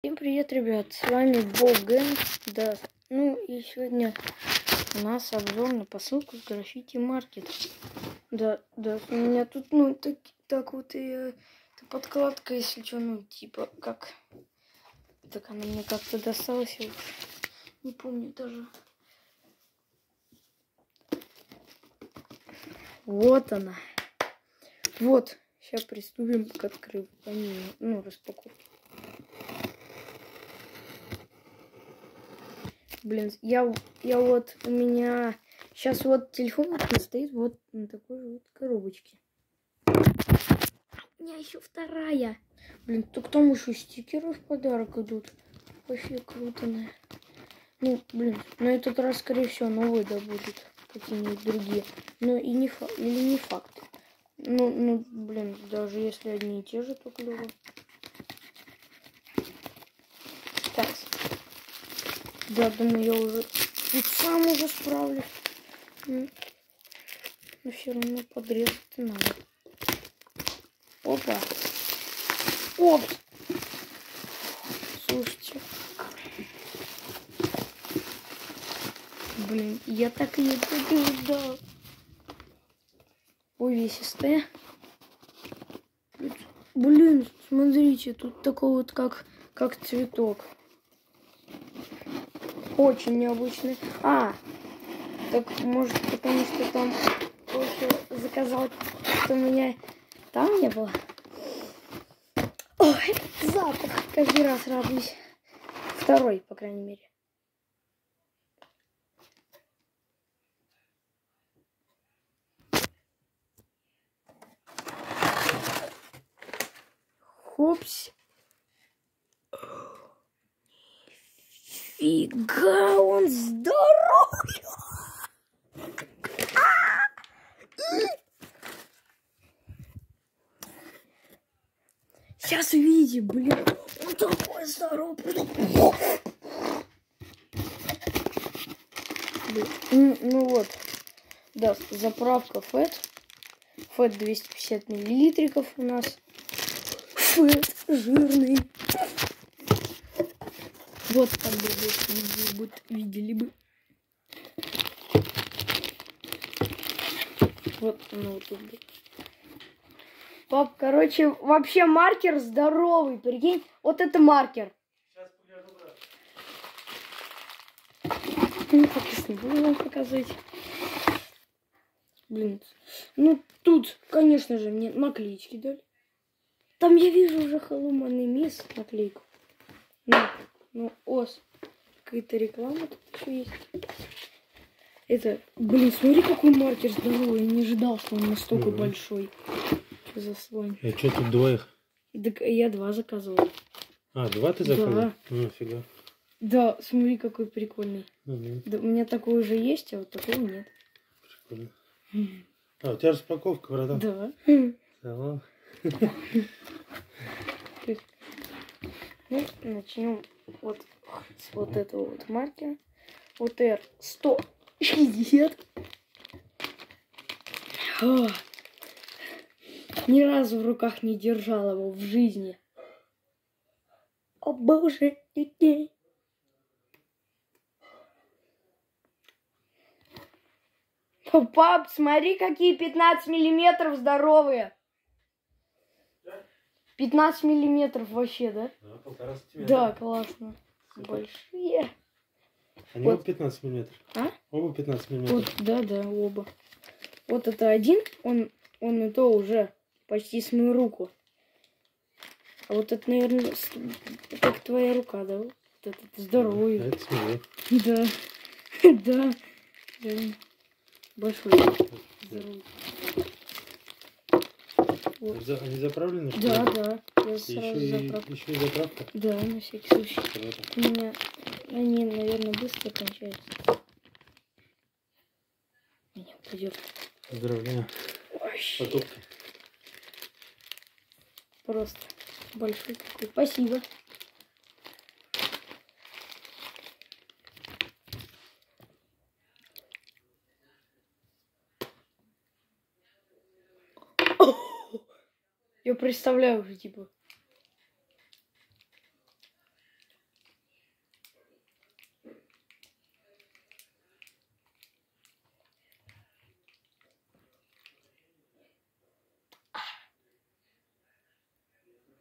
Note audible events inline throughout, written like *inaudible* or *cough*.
Всем привет, ребят, с вами Боген, да, ну и сегодня у нас обзор на посылку с граффити маркет. Да, да, у меня тут, ну, так, так вот и э, эта подкладка, если что, ну, типа, как, так она мне как-то досталась, я не помню даже. Вот она. Вот, сейчас приступим к открыванию, ну, распаковке. Блин, я, я вот, у меня сейчас вот телефон вот стоит вот на такой же вот коробочке. У меня еще вторая. Блин, так там еще стикеры в подарок идут. Вообще круто, наверное. Ну, блин, на этот раз, скорее всего, новые да будут. Какие-нибудь другие. Но и не факт, или не факт. Ну, ну, блин, даже если одни и те же, то клево. Так. Да, думаю, я уже тут сам уже справлюсь. Ну, Но все равно подрезать надо. Опа. Оп. Слушайте. Блин, я так и не побеждал. Увесистая. Блин, смотрите, тут такой вот как, как цветок. Очень необычный. А, так может потому что там тоже заказал, что у меня там не было. Ой, запах. Каждый раз радуюсь. Второй, по крайней мере. Хопс. Фига, он здоровый. Сейчас увидите, блин. Он такой здоровый. Ну, ну вот. Да, заправка ФЭТ. ФЭТ 250 миллилитриков у нас. ФЭТ жирный. Вот как бы вот, вот видели бы. Вот оно вот тут. Пап, короче, вообще маркер здоровый, прикинь. Вот это маркер. Ну, как я буду вам показать. Блин. Ну, тут, конечно же, мне наклеечки дали. Там я вижу уже холоманный мисс наклейку. Ну, ну, ос. Какая-то реклама тут еще есть. Это, блин, смотри, какой маркер здоровый. Я не ожидал, что он настолько Мгм. большой. Что за слон? А что тут двоих? Так я два заказывала. А, два ты Да. заказал? Ну, фига. Да, смотри, какой прикольный. Мгм, Да, у меня такой уже есть, а вот такого нет. прикольно. А, у тебя распаковка, братан? Да. Да. Ну, начнем вот вот этого вот маркера. Вот R 160. О, Ни разу в руках не держал его в жизни. О боже, детей. Пап, смотри, какие 15 миллиметров здоровые. 15 миллиметров вообще, да? Да, полтора Да, сантиметра. классно. Супер. Большие. Они Вот. оба 15 миллиметров. А? Оба 15 Вот, миллиметров. да, да, оба. Вот это один, он, он и то уже почти с мою руку. А вот это, наверное, как твоя рука, да? Вот этот А здоровый. это смело. Да. *laughs* Да. Большой. Здоровый. Вот. За- Они заправлены? что Да, ли? да. Я И сразу еще, и, заправку. еще и заправка? Да, на всякий случай. Круто. У меня они, наверное, быстро кончаются. Меня упадет. Поздравляю. Просто большой такой. Спасибо. Я представляю уже, типа.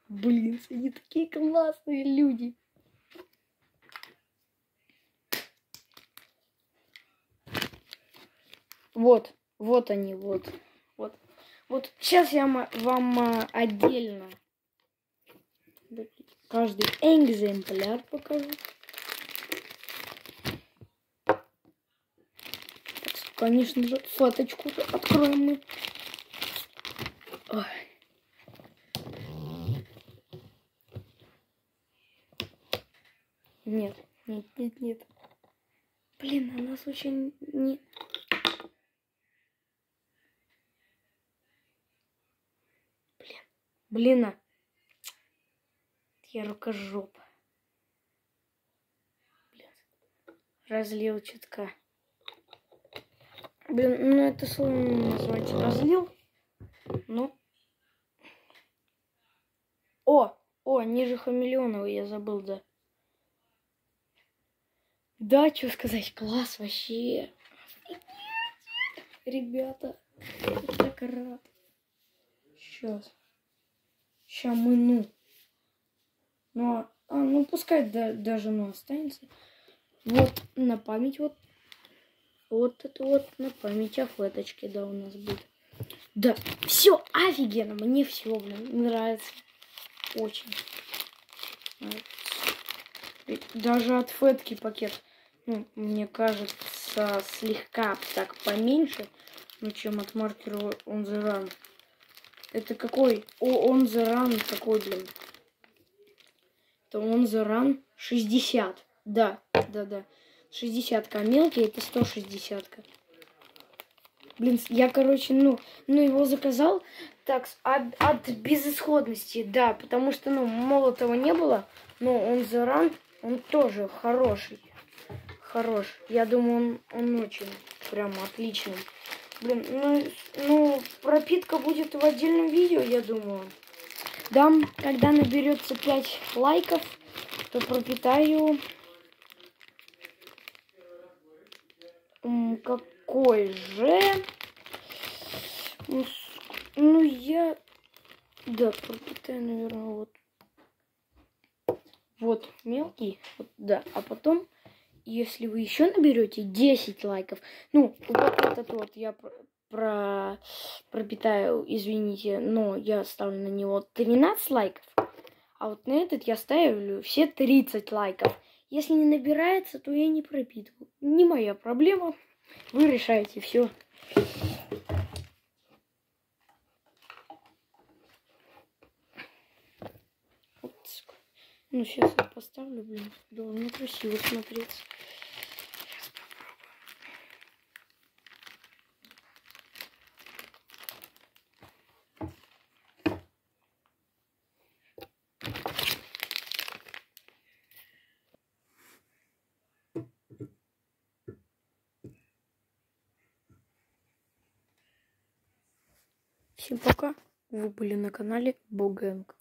Блин, они такие классные люди. Вот, вот они, вот, вот. Вот сейчас я вам а, отдельно каждый экземпляр покажу. Конечно же, фоточку откроем мы. Нет, нет, нет, нет. Блин, нас очень не... Блин, блин, а. Я рукожоп. Блин, разлил чутка. Блин, ну это сложно назвать. Разлил? Ну. О, о, ниже хамелеонова я забыл, да. Да, что сказать, класс вообще. Ребята, я так рад. Сейчас. Сейчас мы, ну. Ну, а, а, ну пускай да, даже, ну, останется. Вот, на память вот. Вот это вот на память о флеточке, да, у нас будет. Да, все офигенно, мне все, блин, нравится. Очень. Даже от фетки пакет, ну, мне кажется, слегка так поменьше, ну, чем от маркера On The Run. Это какой? О, On The Run какой, блин? Это On The Run 60. Да, да, да. 60 а мелкий это 160 -ка. Блин, я, короче, ну, ну его заказал так, от, от безысходности, да, потому что, ну, молотого не было, но он за ран, он тоже хороший, хорош. Я думаю, он, он очень прям отличный. Блин, ну, ну, пропитка будет в отдельном видео, я думаю. Дам, когда наберется 5 лайков, то пропитаю какой же? Ну, Ну, я... Да, пропитаю, наверное, вот. Вот мелкий, вот, да. А потом, если вы еще наберете 10 лайков, ну, вот этот вот я про, про- пропитаю, извините, но я ставлю на него 13 лайков, а вот на этот я ставлю все 30 лайков. Если не набирается, то я не пропитываю. Не моя проблема. Вы решаете все. Ну, сейчас я поставлю, блин. Должно красиво смотреться. Всем пока. Вы были на канале Богэнг.